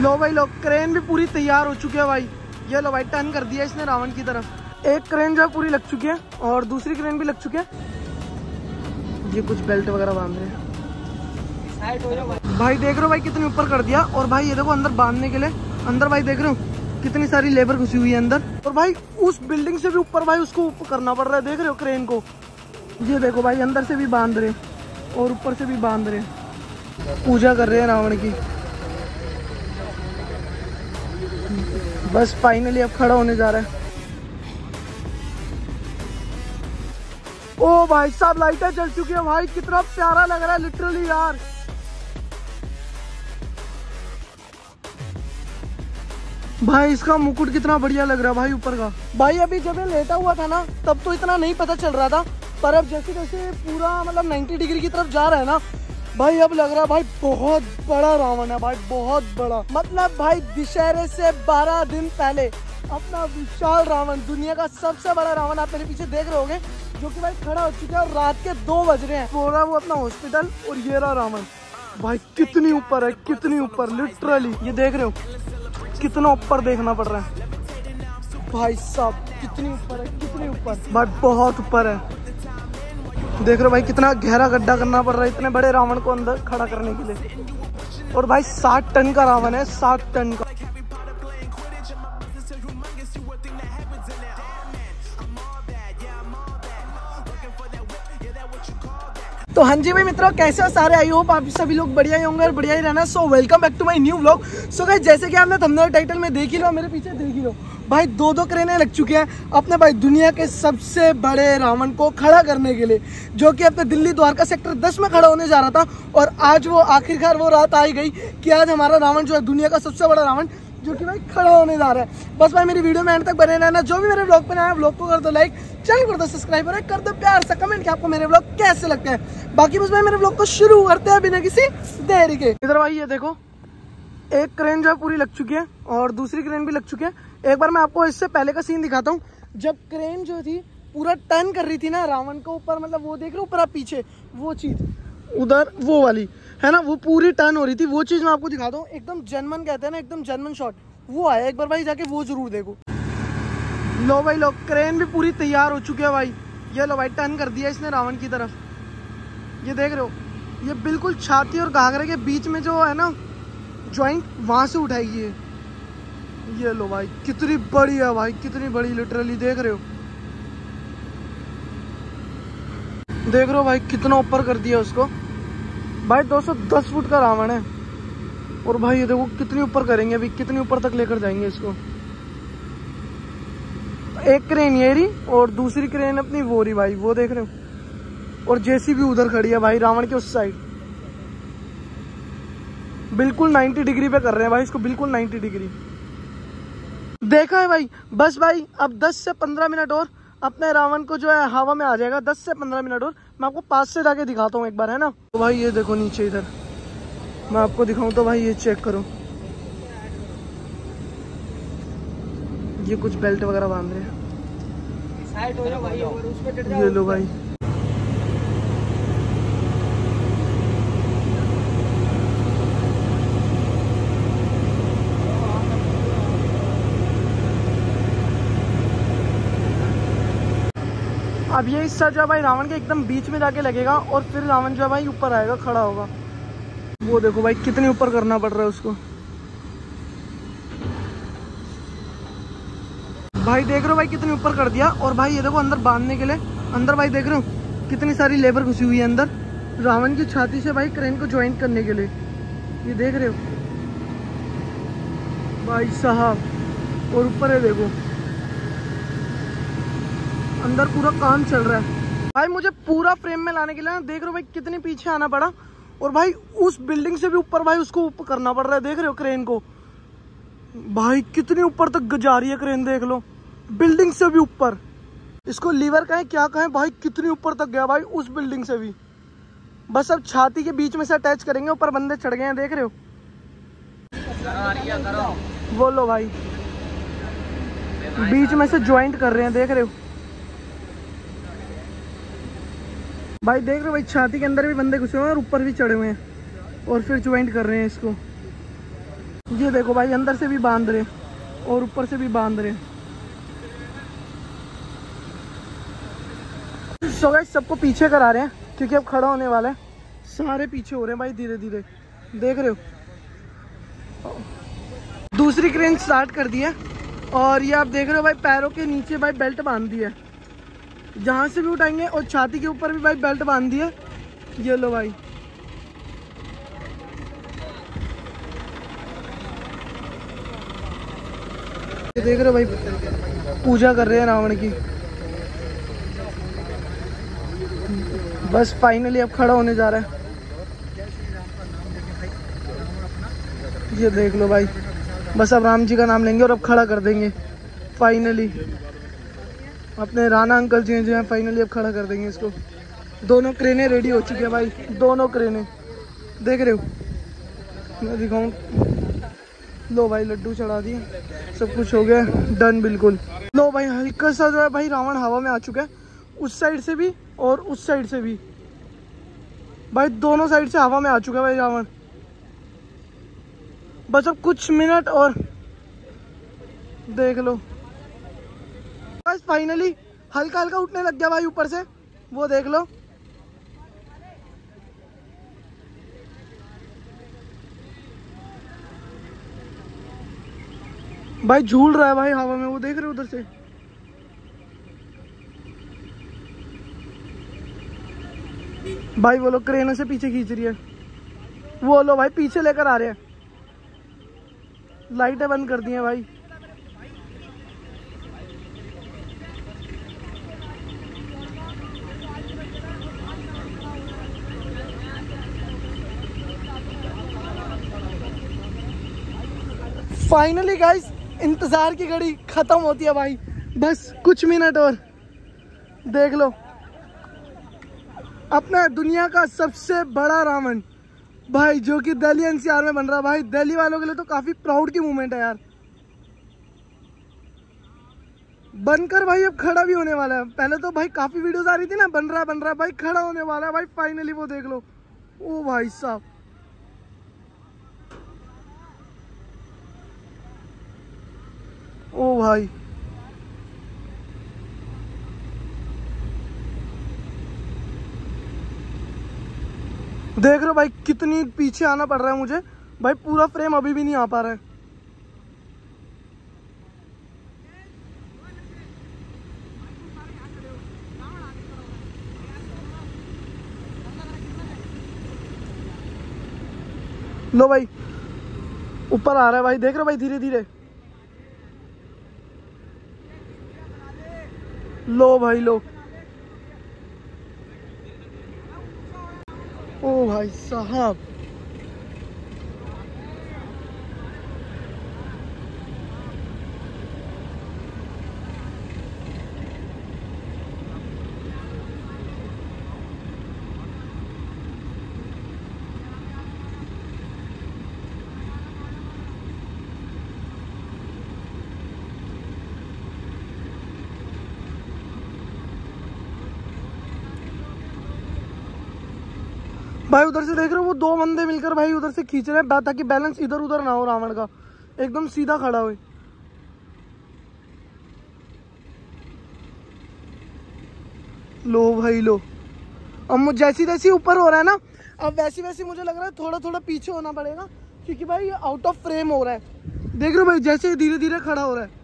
लो भाई, लो क्रेन भी पूरी तैयार हो चुकी है भाई। ये लो भाई टर्न कर दिया इसने रावण की तरफ़। एक क्रेन जो है पूरी लग चुकी है और दूसरी क्रेन भी लग चुकी है। ये कुछ बेल्ट वगैरह बाँध रहे भाई, देख रहे हो भाई, कितनी ऊपर कर दिया। और भाई, ये देखो अंदर बांधने के लिए। अंदर भाई, देख रहे हो, कितनी सारी लेबर घुसी हुई है अंदर। और भाई, उस बिल्डिंग से भी ऊपर भाई, उसको ऊपर करना पड़ रहा है। देख रहे हो क्रेन को? ये देखो भाई, अंदर से भी बाँध रहे और ऊपर से भी बाँध रहे पूजा कर रहे हैं रावण की। बस फाइनली अब खड़ा होने जा रहा है। ओ भाई साहब, लाइटें जल चुकी है भाई, कितना प्यारा लग रहा है लिटरली यार। भाई, इसका मुकुट कितना बढ़िया लग रहा है भाई ऊपर का। भाई, अभी जब ये लेटा हुआ था ना, तब तो इतना नहीं पता चल रहा था, पर अब जैसे जैसे पूरा मतलब 90 डिग्री की तरफ़ जा रहा है ना भाई, अब लग रहा है भाई बहुत बड़ा रावण है भाई, बहुत बड़ा। मतलब भाई, दशहरे से 12 दिन पहले अपना विशाल रावण, दुनिया का सबसे बड़ा रावण आप मेरे पीछे देख रहे होगे, जो कि भाई खड़ा हो चुका है और रात के दो बज रहे हैं। बोल रहा वो अपना हॉस्पिटल और ये रहा रावण। भाई, कितनी ऊपर है, कितनी ऊपर लिटरली ये देख रहे हो, कितना ऊपर देखना पड़ रहा है। भाई साहब, कितनी ऊपर है, कितनी ऊपर। भाई, बहुत ऊपर है। देख रहे हो भाई, कितना गहरा गड्ढा करना पड़ रहा है इतने बड़े रावण को अंदर खड़ा करने के लिए। और भाई, सात टन का रावण है, सात टन का। तो हाँ जी भाई, मित्रों, कैसे हो सारे? आई होप आप सभी लोग बढ़िया ही होंगे और बढ़िया ही रहना। So welcome back to my new vlog so guys जैसे कि आपने थंबनेल टाइटल में देख ही लो, मेरे पीछे देख ही लो। भाई दो दो क्रेनें लग चुके हैं अपने भाई दुनिया के सबसे बड़े रावण को खड़ा करने के लिए, जो कि अपने दिल्ली द्वारका सेक्टर 10 में खड़ा होने जा रहा था, और आज वो आखिरकार वो रात आई गई कि आज हमारा रावण जो है, दुनिया का सबसे बड़ा रावण, जो कि भाई खड़ा होने जा रहा है। बस भाई, मेरी वीडियो में एंड तक बने रहना। जो भी मेरे ब्लॉग पे नया ब्लॉग को कर दो लाइक चैनल कर दो सब्सक्राइब और कर दो प्यार से कमेंट कि आपको मेरे ब्लॉग कैसे लगते हैं। बाकी बस भाई, मेरे ब्लॉग को शुरू करते हैं बिना किसी देरी के। इधर भाई, ये देखो, एक क्रेन जो है पूरी लग चुकी है और दूसरी क्रेन भी लग चुकी है। एक बार मैं आपको इससे पहले का सीन दिखाता हूँ। जब क्रेन जो थी, पूरा टर्न कर रही थी ना, रावण को ऊपर मतलब वो देख रहे ऊपर आप पीछे, वो चीज़, उधर वो वाली, है ना, वो पूरी टर्न हो रही थी, वो चीज़ मैं आपको दिखाता हूँ। एकदम जनमन कहते हैं ना, एकदम जनमन शॉट वो आया, एक बार भाई जाके वो ज़रूर देखो। लो भाई, लो क्रेन भी पूरी तैयार हो चुकी है भाई। ये लो भाई टर्न कर दिया इसने रावण की तरफ़। ये देख रहे हो, ये बिल्कुल छाती और घाघरे के बीच में जो है ना ज्वाइंट वहाँ से उठाएगी ये ये लो भाई, कितनी बड़ी है भाई, कितनी बड़ी लिटरली देख रहे हो। देख रहे हो भाई, कितना ऊपर कर दिया उसको। भाई 210 फुट का रावण है। और भाई, ये देखो, कितनी ऊपर करेंगे अभी, कितनी ऊपर तक लेकर जाएँगे इसको। एक क्रेन ये रही, और दूसरी क्रेन अपनी वो रही भाई, वो देख रहे हो। और जेसी भी उधर खड़ी है भाई, रावण के उस साइड बिल्कुल 90 डिग्री पे कर रहे हैं भाई, इसको बिल्कुल 90 डिग्री। देखा है भाई बस भाई अब 10 से 15 मिनट और अपने रावण को जो है हवा में आ जाएगा 10 से 15 मिनट और मैं आपको पास से जाके दिखाता हूँ एक बार है ना? तो भाई ये देखो नीचे इधर मैं आपको दिखाऊँ तो भाई ये चेक करो। ये कुछ बेल्ट वगैरह बाँध रहे हैं। ये लो भाई। अब ये हिस्सा जो है भाई रावण के एकदम बीच में जाके लगेगा और फिर रावण जो है भाई ऊपर आएगा, खड़ा होगा। वो देखो भाई कितने ऊपर करना पड़ रहा है उसको। भाई देख रहे हो भाई कितने ऊपर कर दिया और भाई ये देखो अंदर बांधने के लिए, अंदर भाई देख रहे हो कितनी सारी लेबर घुसी हुई है अंदर, रावण की छाती से भाई क्रेन को ज्वाइन करने के लिए। ये देख रहे हो। भाई साहब, और ऊपर है देखो। अंदर पूरा काम चल रहा है। भाई, मुझे पूरा फ्रेम में लाने के लिए ना, देख रहे हो भाई, कितनी पीछे आना पड़ा। और भाई, उस बिल्डिंग से भी ऊपर भाई, उसको ऊपर करना पड़ रहा है। देख रहे हो क्रेन को? भाई, कितनी ऊपर तक जा रही है क्रेन, देख लो। बिल्डिंग से भी ऊपर। इसको लीवर कहें, क्या कहें, भाई, कितनी ऊपर तक गया भाई, उस बिल्डिंग से भी। बस अब छाती के बीच में से अटैच करेंगे, ऊपर बंदे चढ़ गए हैं, देख रहे हो? बोलो भाई। बीच में से ज्वाइंट कर रहे हैं, देख रहे हो? भाई देख रहे हो भाई, छाती के अंदर भी बंदे घुसे हुए हैं और ऊपर भी चढ़े हुए हैं। और फिर ज्वाइंट कर रहे हैं इसको। ये देखो भाई, अंदर से भी बाँध रहे और ऊपर से भी बाँध रहे सो गाइस सबको पीछे करा रहे हैं, क्योंकि अब खड़ा होने वाला है। सारे पीछे हो रहे हैं भाई धीरे धीरे देख रहे हो? दूसरी क्रेन स्टार्ट कर दी है। और ये आप देख रहे हो भाई, पैरों के नीचे भाई बेल्ट बाँध दी है। जहाँ से भी उठाएँगे और छाती के ऊपर भी भाई बेल्ट बाँध दिए ये लो भाई। ये देख रहे हो भाई, पूजा कर रहे हैं रावण की। बस फाइनली अब खड़ा होने जा रहा है। ये देख लो भाई, बस अब राम जी का नाम लेंगे और अब खड़ा कर देंगे। फाइनली अपने राणा अंकल जी हैं, जो हैं फाइनली अब खड़ा कर देंगे इसको। दोनों क्रेनें रेडी हो चुकी है भाई, दोनों क्रेनें। देख रहे हो? मैं दिखाऊँ। लो भाई, लड्डू चढ़ा दिए। सब कुछ हो गया। डन बिल्कुल। लो भाई, हल्का सा जो है भाई, रावण हवा में आ चुका है। उस साइड से भी और उस साइड से भी। भाई, दोनों साइड से हवा में आ चुका है भाई, रावण। बस अब कुछ मिनट और। देख लो। बस फाइनली हल्का हल्का उठने लग गया भाई ऊपर से। वो देख लो। भाई झूल रहा है भाई हवा में, वो देख रहे हो उधर से? भाई वो लोग क्रेनों से पीछे खींच रही है। वो लो भाई, पीछे लेकर आ रहे हैं। लाइटें बंद कर दी हैं भाई। फाइनली गाइस इंतज़ार की घड़ी खत्म होती है भाई। बस कुछ मिनट और। देख लो। अपना दुनिया का सबसे बड़ा रावण। भाई, जो कि दिल्ली एनसीआर में बन रहा है। भाई, दिल्ली वालों के लिए तो काफ़ी प्राउड की मूवमेंट है यार। बनकर भाई अब खड़ा भी होने वाला है। पहले तो भाई काफ़ी वीडियोस आ रही थी ना। बन रहा बन रहा। भाई, खड़ा होने वाला है। भाई फाइनली वो देख लो। ओ भाई साहब। ओ भाई। देख रहे हो भाई, कितनी पीछे आना पड़ रहा है मुझे। भाई, पूरा फ्रेम अभी भी नहीं आ पा रहा है। लो भाई, ऊपर आ रहा है भाई, देख रहे हो भाई धीरे धीरे लो भाई लो। ओ भाई साहब। भाई, उधर से देख रहे हो, वो दो बंदे मिलकर भाई उधर से खींच रहे हैं ताकि बैलेंस इधर उधर ना हो रावण का। एकदम सीधा खड़ा हो। लो भाई, लो। अब जैसी जैसी ऊपर हो रहा है ना, अब वैसी वैसी मुझे लग रहा है थोड़ा थोड़ा पीछे होना पड़ेगा, क्योंकि भाई ये आउट ऑफ़ फ्रेम हो रहा है। देख रहे हो भाई, जैसे धीरे धीरे खड़ा हो रहा है।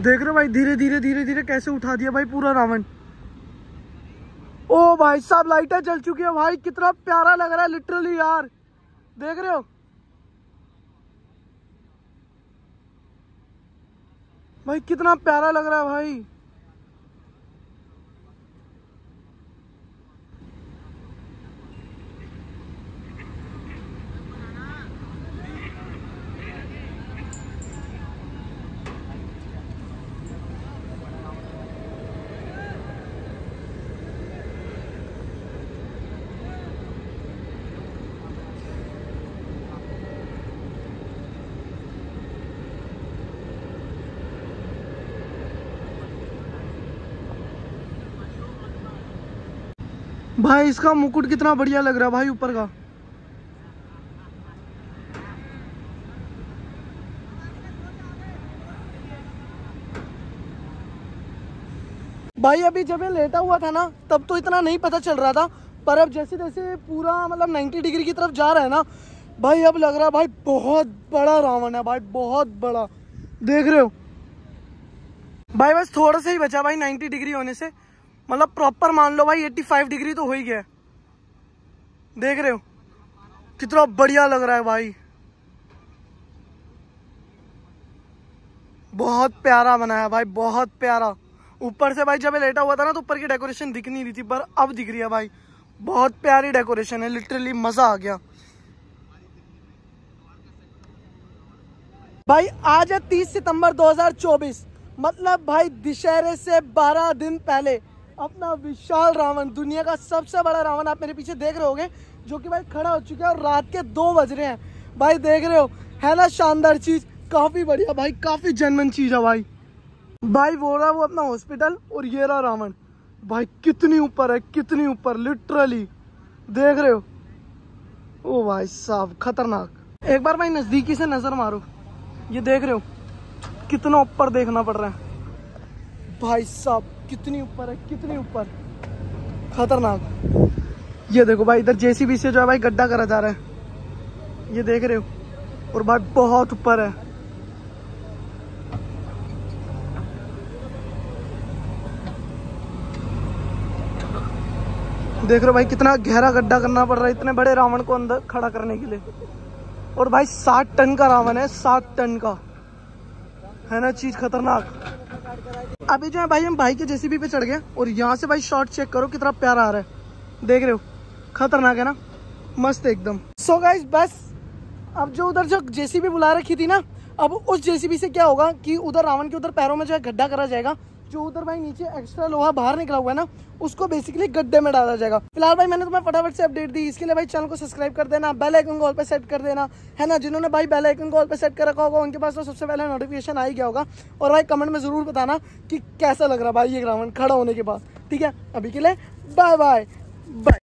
देख रहे हो भाई, धीरे धीरे धीरे धीरे कैसे उठा दिया भाई पूरा रावण। ओ भाई साहब, लाइटें जल चुकी है भाई, कितना प्यारा लग रहा है लिटरली यार। देख रहे हो? भाई, कितना प्यारा लग रहा है भाई। भाई, इसका मुकुट कितना बढ़िया लग रहा है भाई ऊपर का। भाई, अभी जब ये लेटा हुआ था ना, तब तो इतना नहीं पता चल रहा था, पर अब जैसे जैसे पूरा मतलब 90 डिग्री की तरफ़ जा रहा है ना, भाई, अब लग रहा है भाई, बहुत बड़ा रावण है भाई, बहुत बड़ा। देख रहे हो? भाई, बस थोड़ा सा ही बचा भाई 90 डिग्री होने से। मतलब प्रॉपर मान लो भाई 85 डिग्री तो हो ही गया। देख रहे हो? कितना बढ़िया लग रहा है भाई। बहुत प्यारा बनाया भाई, बहुत प्यारा। ऊपर से भाई जब लेटा हुआ था ना तो ऊपर की डेकोरेशन दिख नहीं रही थी, पर अब दिख रही है भाई। बहुत प्यारी डेकोरेशन है लिटरली मज़ा आ गया। भाई, आज है 30 सितंबर 2024 मतलब भाई, दशहरे से 12 दिन पहले अपना विशाल रावण, दुनिया का सबसे बड़ा रावण आप मेरे पीछे देख रहे होगे, जो कि भाई खड़ा हो चुका है और रात के दो बज रहे हैं। भाई देख रहे हो, है ना शानदार चीज़? काफ़ी बढ़िया भाई, काफ़ी जनमन चीज़ है भाई। भाई वो रहा वो अपना हॉस्पिटल और ये रहा रावण। भाई कितनी ऊपर है, कितनी ऊपर लिटरली देख रहे हो? ओ भाई साहब, खतरनाक। एक बार भाई नजदीकी से नज़र मारो। ये देख रहे हो, कितना ऊपर देखना पड़ रहा है। भाई साहब कितनी ऊपर है, कितनी ऊपर? खतरनाक। ये देखो भाई, इधर जेसीबी से जो है भाई गड्ढा करा जा रहा है। ये देख रहे हो? और भाई बहुत ऊपर है। देख रहे हो भाई, कितना गहरा गड्ढा करना पड़ रहा है, इतने बड़े रावण को अंदर खड़ा करने के लिए। और भाई सात टन का रावण है, सात टन का। है ना, चीज़ खतरनाक। अभी जो है भाई, हम भाई के जेसीबी पे चढ़ गए और यहाँ से भाई शॉर्ट चेक करो कितना प्यारा आ रहा है। देख रहे हो, खतरनाक है ना? मस्त एकदम। सो so गाइज़ बस, अब जो उधर जो जेसीबी बुला रखी थी ना, अब उस जेसीबी से क्या होगा कि उधर रावण के उधर पैरों में जो है गड्ढा करा जाएगा जो उधर भाई नीचे एक्स्ट्रा लोहा बाहर निकला हुआ है ना, उसको बेसिकली गड्ढे में डाला जाएगा। फ़िलहाल भाई मैंने तुम्हें फटाफट से अपडेट दी, इसके लिए भाई चैनल को सब्सक्राइब कर देना बेल आइकन कॉल पे सेट कर देना, है ना? जिन्होंने भाई बेल आइकन कॉल पे सेट कर रखा होगा, उनके पास तो सबसे पहले नोटिफिकेशन आ ही गया होगा। और भाई कमेंट में ज़रूर बताना कि कैसा लग रहा भाई ये ग्राउंड खड़ा होने के बाद। ठीक है? अभी के लिए बाय बाय बाय